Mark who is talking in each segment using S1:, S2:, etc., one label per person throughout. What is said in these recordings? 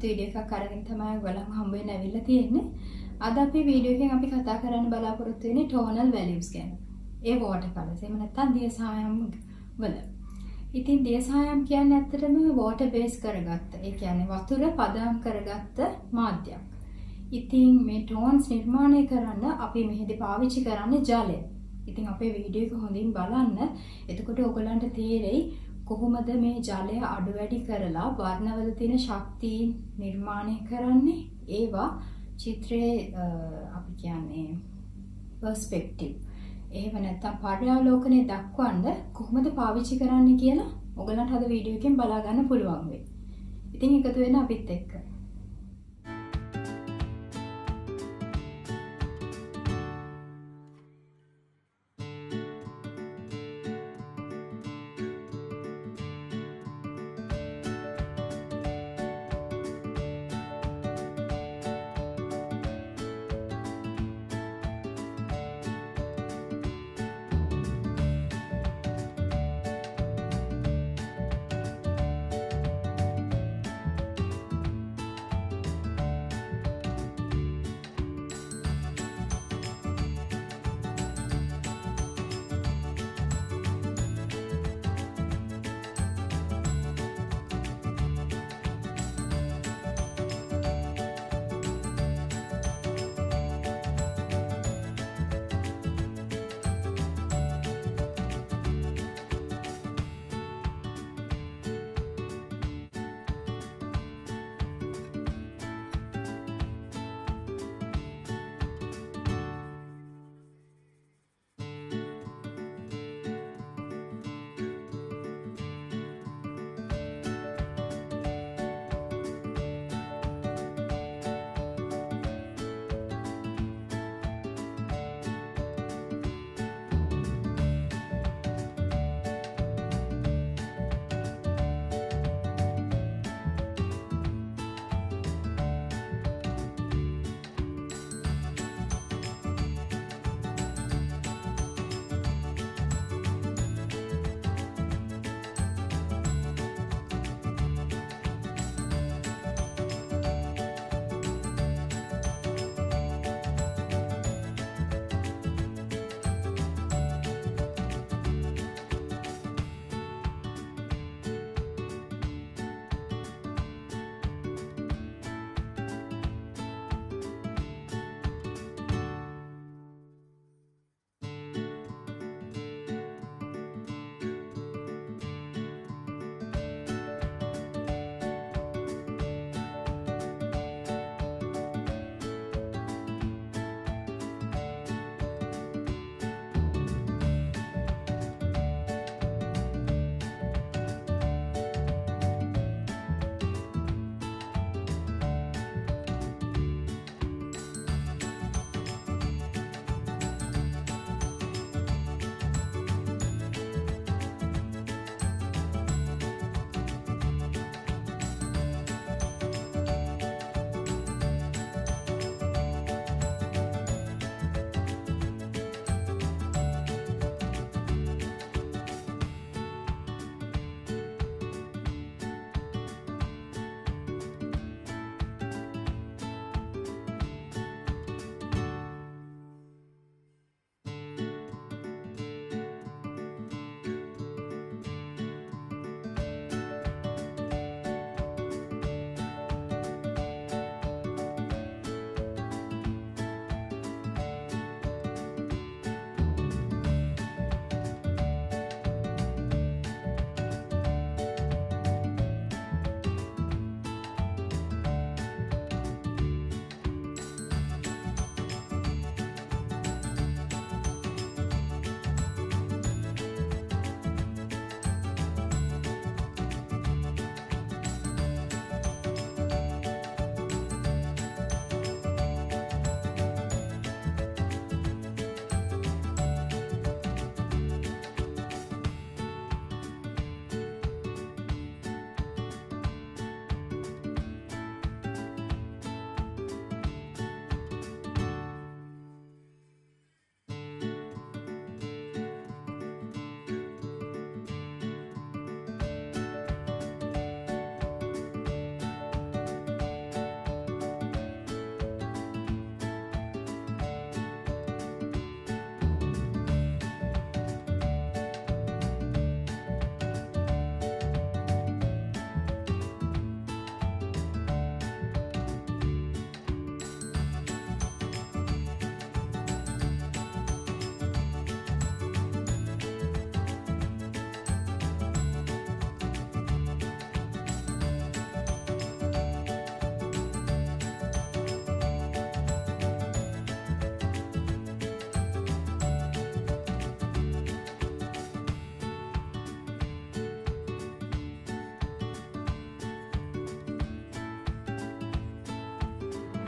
S1: බලාපොරොත්තු වීඩියෝ එකක් අරගෙන තමයි ඔයගොල්ලන් හම්බ වෙන්න ඇවිල්ලා තියෙන්නේ. අද අපි වීඩියෝ එකෙන් අපි කතා කරන්න බලාපොරොත්තු වෙන්නේ ටෝනල් වැලියුස් ගැන. ඒ වෝටර් කලර්ස්. එහෙම නැත්නම් දියසායම් වල. ඉතින් දියසායම් කියන්නේ ඇත්තටම වෝටර් බේස් කරගත්ත. ඒ කියන්නේ වතුර පදනම් කරගත්ත මාධ්‍යයක්. ඉතින් මේ ටෝන්ස් නිර්මාණය කරන්න අපි මෙහිදී පාවිච්චි කරන්නේ ජලය. ඉතින් අපේ වීඩියෝ එක හොඳින් බලන්න. එතකොට ඔයගලන්ට තේරෙයි කොහොමද මේ ජලය අඩු වැඩි කරලා වර්ණවල තියෙන ශක්තිය නිර්මාණය කරන්නේ. ඒවා චිත්‍රයේ අපි කියන්නේ පර්ස්පෙක්ටිව්. එහෙම නැත්නම් පර්යාවලෝකනය දක්වන්න කොහොමද පාවිච්චි කරන්න කියලා ඔයගලන්ට අද වීඩියෝ එකෙන් බලා ගන්න පුළුවන් වෙයි. ඉතින් එකතු වෙන්න අපිත් එක්ක.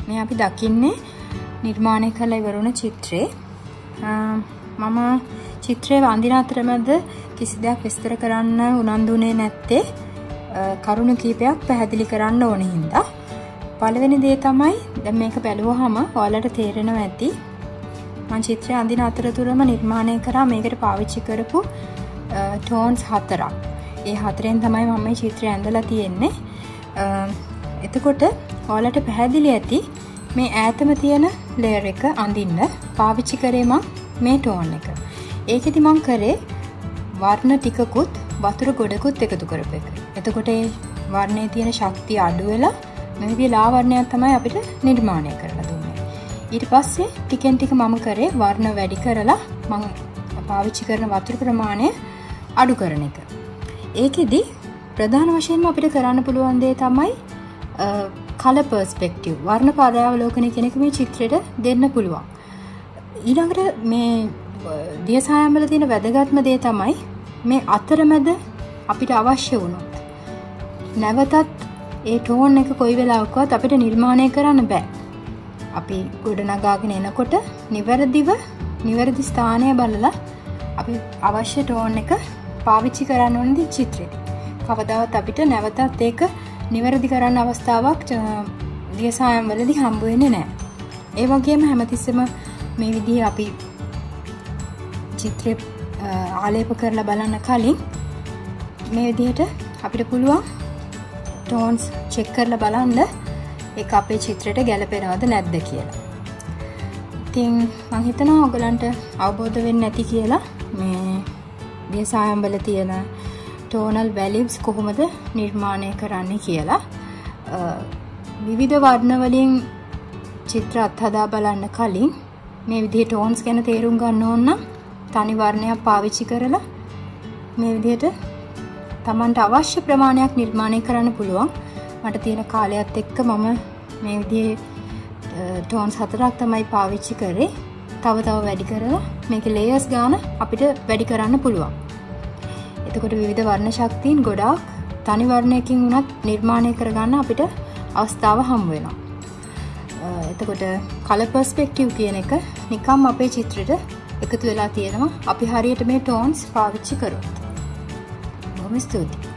S1: මේ අපි දකින්නේ නිර්මාණය කළ ඉවරුණ චිත්‍රේ මම චිත්‍රය වන්දින අතරමැද කිසි දෙයක් විස්තර කරන්න උනන්දුනේ නැත්තේ. කරුණු කීපයක් පැහැදිලි කරන්න ඕන හින්දා. පළවෙනි දේ තමයි දැන් මේක බැලුවහම ඔයාලට තේරෙනවා ඇති. මම චිත්‍රය අඳින අතරතුරම නිර්මාණය කරා. මේකට පාවිච්චි කරපු ටෝන්ස් හතරක්. ඒ හතරෙන් තමයි මම මේ චිත්‍රය ඇඳලා තියෙන්නේ. එතකොට ඔයාලට පැහැදිලි ඇති මේ ඈතම තියෙන ලේයර් එක අඳින්න පාවිච්චි කරේ මං මේ ටෝන් එක. ඒකෙදි මං කරේ වර්ණ ටිකකුත් වතුර ගොඩකුත් එකතු කරප එක. එතකොට ඒ වර්ණය තියෙන ශක්තිය අඩු වෙලා මෙවිදිය ලාවර්ණයක් තමයි අපිට නිර්මාණය කරලා දුන්නේ. ඊට පස්සේ ටිකෙන් ටික මම කරේ වර්ණ වැඩි කරලා මං පාවිච්චි කරන වතුර ප්‍රමාණය අඩු කරන එක. ඒකෙදි ප්‍රධාන වශයෙන්ම අපිට කරන්න පුළුවන් දේ තමයි කල පර්ස්පෙක්ටව් වර්ණ පරාවලෝකනය කෙනෙක මේ චිත්‍රයට දෙන්න පුළුවන්. ඊළඟට මේ දියසායම්වල තියෙන වැදගත්ම දේ තමයි මේ අතරමැද අපිට අවශ්‍ය වුණොත්. නැවතත් ඒ ටෝන් එක කොයි වෙලාවකවත් අපිට නිර්මාණය කරන්න බෑ. අපි ගොඩනගාගෙන එනකොට නිවැරදිව නිවැරදි ස්ථානය බලලා අපි අවශ්‍ය ටෝන් එක පාවිච්චි කරන්න ඕනදි චිත්‍රෙ. කවදාවත් අපිට නැවතත් ඒක නිවැරදි කරන්න අවස්ථාවක් දියසායම් වලදි හම්බුවෙන්නේ නෑ. ඒ වගේම හැමතිස්සම මේ විදිහ අපි චිත්‍රය ආලේප කරලා බලන්න කලින් මේ විදිහට අපිට පුළුවන් ටෝන්ස් චෙක් කරලා බලන්න එක අපේ චිත්‍රයට ගැලපෙනවද නැද්ද කියලා. ඉතින් මං හිතනවා ඔයගලන්ට අවබෝධ වෙන්නේ නැති කියලා මේ දියසායම්බල තියෙන ටෝනල් වැලිබ්ස් කොහොමද නිර්මාණය කරන්න කියලා විවිධ වර්ණවලින් චිත්‍ර අත්හදා බලන්න කලින් මේ විදිහට ටෝන්ස් ගැන තේරුම් ගන්න ඕන නම් තනි වර්ණයක් පාවිච්චි කරලා මේ විදිහට Tamanට අවශ්‍ය ප්‍රමාණයක් නිර්මාණය කරන්න පුළුවන්. මට තියෙන කාලයත් එක්ක මම මේ විදිහේ ටෝන්ස් හතරක් තමයි පාවිච්චි කරේ. තව තව වැඩි කරලා මේක ලේයර්ස් ගාන අපිට වැඩි කරන්න පුළුවන්. එතකොට විවිධ වර්ණ ශක්තියින් ගොඩාක් තනි වර්ණයකින් වුණත් නිර්මාණය කරගන්න අපිට අවස්ථාව හම් වෙනවා. එතකොට කල පර්ස්පෙක්ටිව් කියන එක නිකම් අපේ චිත්‍රයට එකතු වෙලා තියෙනවා අපි හරියට මේ ටෝන්ස් පාවිච්චි කරොත්. බොහොම ස්තුතියි.